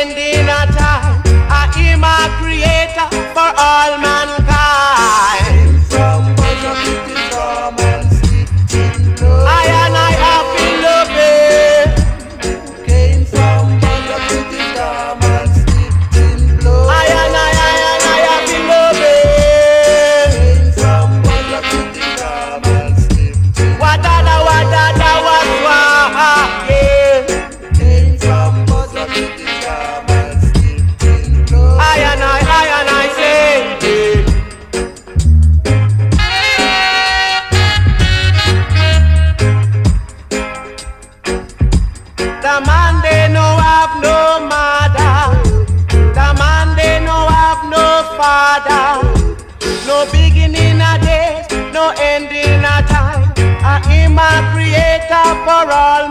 In a time. I am a creator for all my. creator for all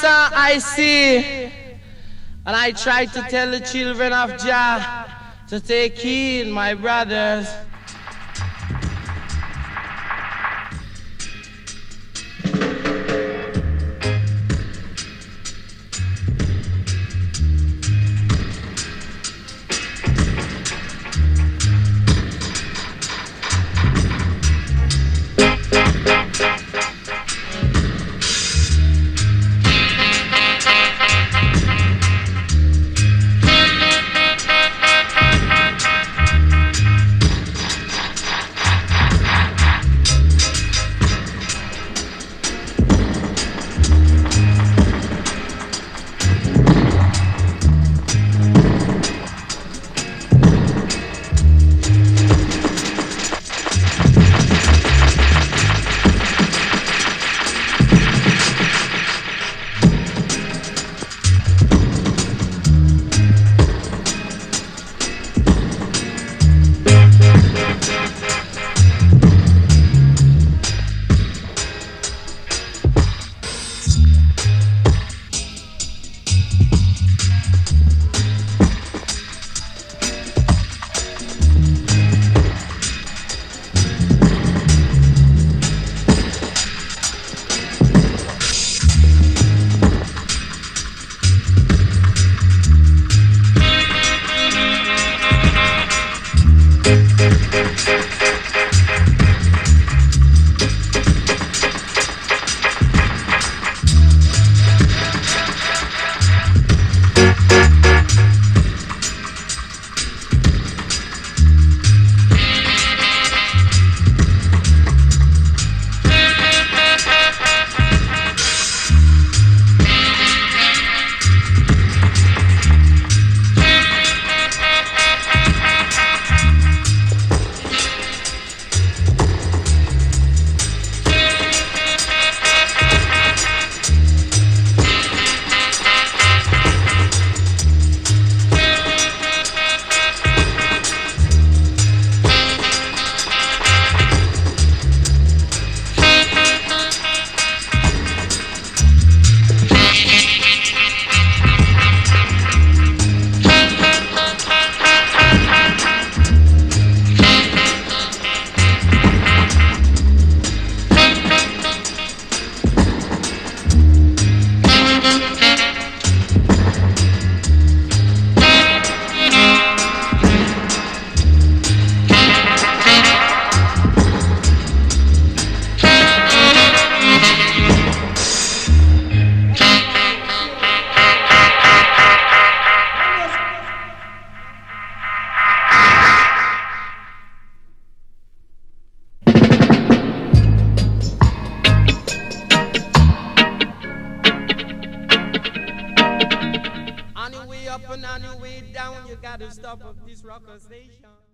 son I see. And I try to tell the children of Jah to take heed, my brothers. Gotta stop at this rocker station.